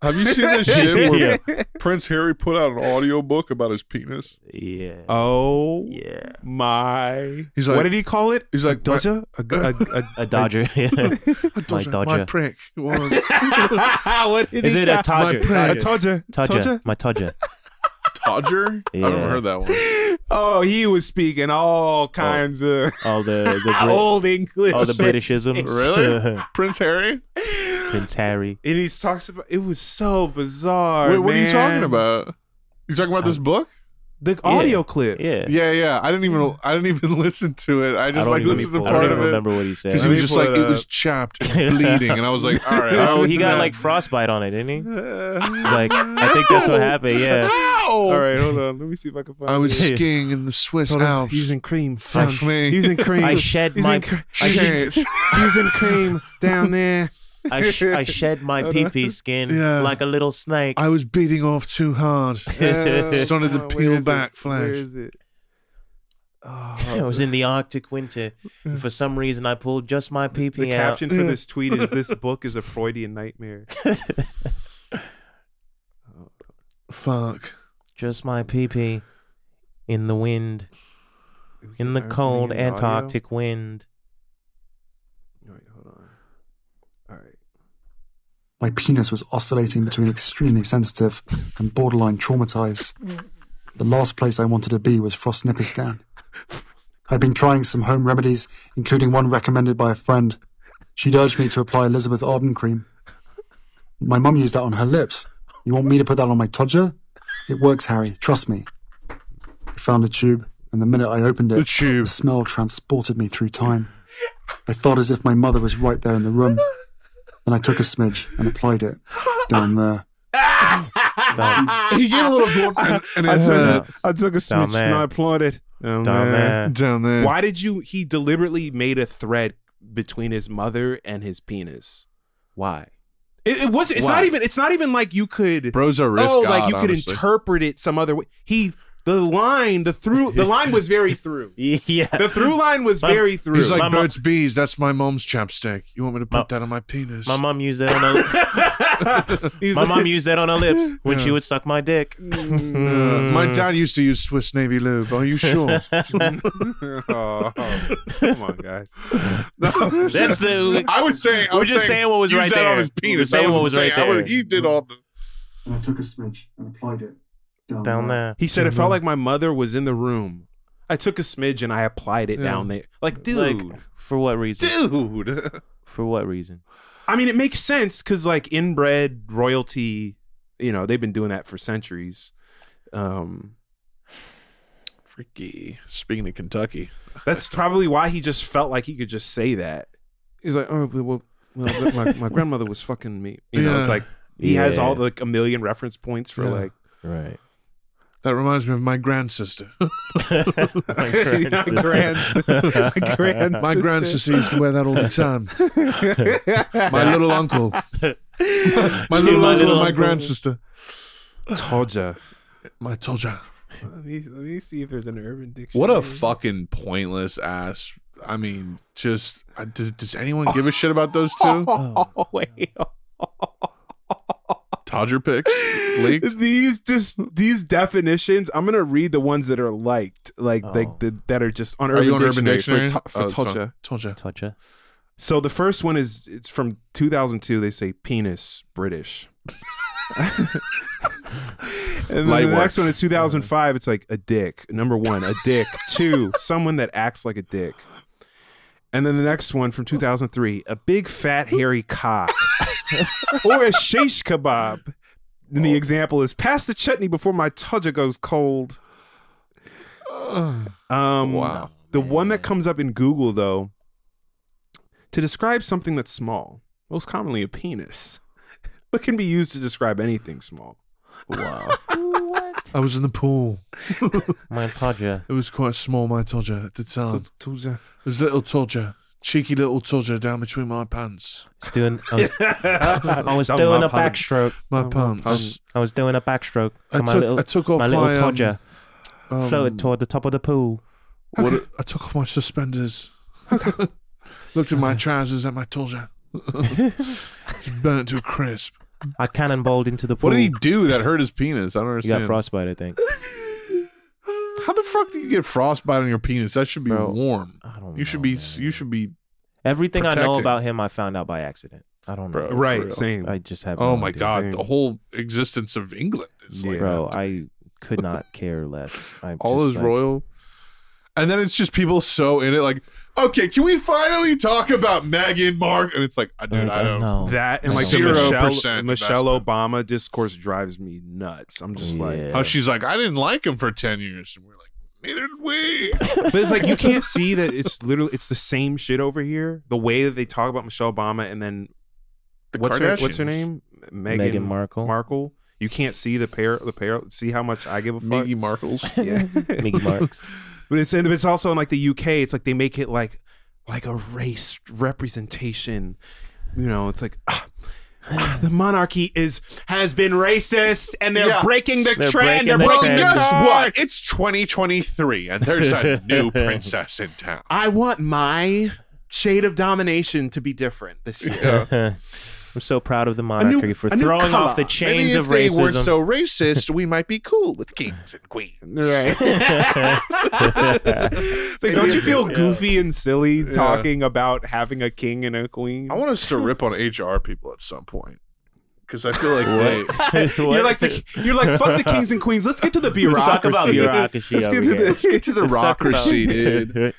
Have you seen this shit where Prince Harry put out an audio book about his penis? Yeah. Oh yeah. my! He's like- what did he call it? He's like, a dodger, a, a, a, A Dodger. My My Dodger. prick was what did Is he it a got? Todger? My A Todger. Todger. My Todger. Todger. I haven't heard that one. Oh, he was speaking all oh. kinds of All the the Brit- old English. all the Britishisms. Really? Prince Harry? Prince Harry. And he talks about it was so bizarre. Wait, what are you talking about? You talking about this book? The audio clip. Yeah. Yeah, yeah. I didn't even I didn't even listen to it. I I just don't like even, listened to I don't part even of it remember what he said. because he was just like it it was up. chapped and bleeding, and I was like, all right. Oh, he got not- like frostbite on it, didn't he? He's like, I think that's what happened. Yeah. Ow! All right, hold on. Let me see if I can find I was it. skiing in the Swiss Hold on. Alps. Using cream. Fuck Fun. me. Using cream. I shed Using my cr- I using, can't. using cream down there. I, sh- I shed my Hold pee pee skin Yeah. like a little snake. I was beating off too hard. Started to peel is back Where flesh. is it? Oh, I was in the Arctic winter. and For some reason, I pulled just my pee the pee out. caption for this tweet is "This book is a Freudian nightmare." Fuck. Just my pee pee in the wind, in the cold getting audio? Antarctic wind. Wait, hold on. All right. My penis was oscillating between extremely sensitive and borderline traumatized. The last place I wanted to be was Frostnipistan. I'd been trying some home remedies, including one recommended by a friend. She'd urged me to apply Elizabeth Arden cream. My mum used that on her lips. You want me to put that on my todger? It works, Harry. Trust me. I found a tube, and the minute I opened it, The tube. the smell transported me through time. I felt as if my mother was right there in the room. Then I took a smidge and applied it down there. He gave a little blow, and, and I took, hurt I took a Down switch there. and I applied it. Down, Down there. there. down there. Why did you? He deliberately made a thread between his mother and his penis. Why? It, it was. It's Why? not even. It's not even like you could. Bros are riff oh, god, like you could interpret it some other way. He the line, the through, the line was very through. Yeah. The through line was My- very through. He's like My mom- Burt's Bees. That's my mom's chapstick. You want me to put My- that on my penis? My mom used that on her. He's my like- mom used that on her lips when she would suck my dick. Uh, my dad used to use Swiss Navy lube. Are you sure? oh, come on, guys. That's the. I was saying. I We're was just saying what was use right that there. On his We're penis. saying I what wasn't was right saying- I was- there. he did all the. And I took a smidge and applied it down, down there. He said it felt like my mother was in the room. I took a smidge and I applied it Yeah. down there. Like, dude, Like, for what reason? Dude. For what reason? I mean, it makes sense because like inbred royalty, you know, they've been doing that for centuries. Um, Freaky. Speaking of Kentucky. that's probably why he just felt like he could just say that. He's like, oh, well, well my, my grandmother was fucking me. You know, it's like he has all the like, a million reference points for Yeah. like Right. That reminds me of my grand sister. My Yeah, grand grand- sister. My grand sister used to wear that all the time. My little uncle. My She, little my uncle little and my uncle. grand sister. Toja. My told ya. Let me, let me see if there's an urban dictionary. What a fucking pointless ass. I mean, just I, does, does anyone give a shit about those two? Oh, wait. Todger picks leaked. These just these definitions. I'm gonna read the ones that are liked, like Oh. like the that are just on Are Urban you on Dictionary, Urban Dictionary? for, to, for Oh, it's fine. Tocha. Told ya. Toucha. So the first one is it's from 2002. They say penis British. and then the next one is 2005. It's like a dick. Number one, a dick. Two, someone that acts like a dick. And then the next one from 2003, a big fat hairy cock, or a shish kebab. And the example is pass the chutney before my tudja goes cold. Um, Wow. The one that comes up in Google though, to describe something that's small, most commonly a penis, but can be used to describe anything small. Wow. I was in the pool. My Todger. It was quite small, my Todger at the time. Tu- tudja. It was little Todger. Cheeky little Todger down between my pants. was doing, I was, I was Down doing my a pants. backstroke. My Oh, pants. I was, I was doing a backstroke. I and my took, little, I took off my my, little um, Todger um, floated toward the top of the pool. What I took off my suspenders. Looked at my trousers and my Todger. Just burnt to a crisp. I cannonballed into the pool. What did he do that hurt his penis? I don't He understand. got frostbite, I think. How the fuck do you get frostbite on your penis? That should be Bro, warm. I don't. You should be. man. You should be. Everything I know protecting. about him, I found out by accident. I don't know. Bro. For right, same. I just have. Oh no my idea. god, Same. the whole existence of England is like bro! I could not care less. I all just, those like, royal. And then it's just people so in it, like, okay, can we finally talk about Meghan Mark? And it's like, uh, dude, like, I don't. know. that and like Zero Michelle, percent Michelle investment. Obama discourse drives me nuts. I'm just like, How she's like, I didn't like him for ten years, and we're like, neither did we. but it's like you can't see that it's literally it's the same shit over here. The way that they talk about Michelle Obama and then The what's her what's her name? Megan, Meghan Markle. Markle. You can't see the pair the pair see how much I give a fuck. Miggy Markles. Yeah. Mickey Marks. But it's and it's also in like the UK. It's like they make it like like a race representation. You know, it's like ah, ah, the monarchy is has been racist, and they're Yeah. breaking the They're trend. breaking They're the well, breaking trend. the guess cards. what? It's 2023, and there's a new princess in town. I want my shade of domination to be different this year. I'm so proud of the monarchy for throwing off the chains Maybe if of they racism. weren't so racist, we might be cool with kings and queens. Right. It's like, don't you feel goofy and silly Yeah. talking about having a king and a queen? I want us to rip on HR people at some point because I feel like they. You're like the, you're like fuck the kings and queens. Let's get to the Let's talk bureaucracy. about bureaucracy. Let's get over to here. the, let's get to the Let's bureaucracy. dude.